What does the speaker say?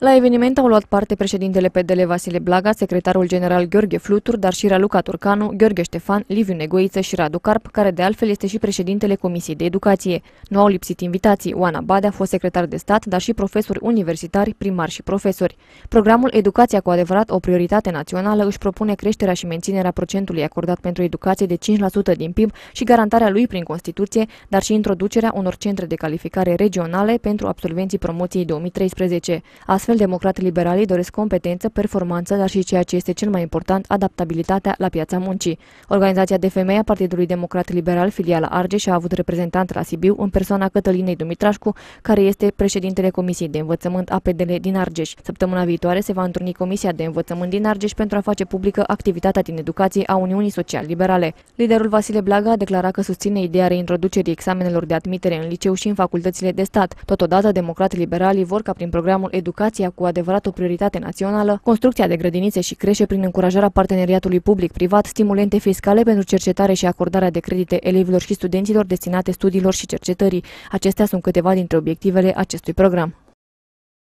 La eveniment au luat parte președintele PDL Vasile Blaga, secretarul general Gheorghe Flutur, dar și Raluca Turcanu, Gheorghe Ștefan, Liviu Negoiță și Radu Carp, care de altfel este și președintele Comisiei de Educație. Nu au lipsit invitații. Oana Badea, fost secretar de stat, dar și profesori universitari, primari și profesori. Programul Educația cu adevărat o prioritate națională își propune creșterea și menținerea procentului acordat pentru educație de 5% din PIB și garantarea lui prin Constituție, dar și introducerea unor centre de calificare regionale pentru absolvenții promoției 2013. Astfel, Astfel, democrații liberalii doresc competență, performanță, dar și ceea ce este cel mai important, adaptabilitatea la piața muncii. Organizația de femei a Partidului Democrat Liberal, filiala Argeș, a avut reprezentant la Sibiu în persoana Cătălinei Dumitrașcu, care este președintele Comisiei de Învățământ a PDL din Argeș. Săptămâna viitoare se va întâlni Comisia de Învățământ din Argeș pentru a face publică activitatea din educație a Uniunii Social-Liberale. Liderul Vasile Blaga a declarat că susține ideea reintroducerii examenelor de admitere în liceu și în facultățile de stat. Totodată, democrații liberalii vor ca prin programul Educație educația cu adevărat o prioritate națională, construcția de grădinițe și creșe prin încurajarea parteneriatului public-privat, stimulente fiscale pentru cercetare și acordarea de credite elevilor și studenților destinate studiilor și cercetării. Acestea sunt câteva dintre obiectivele acestui program.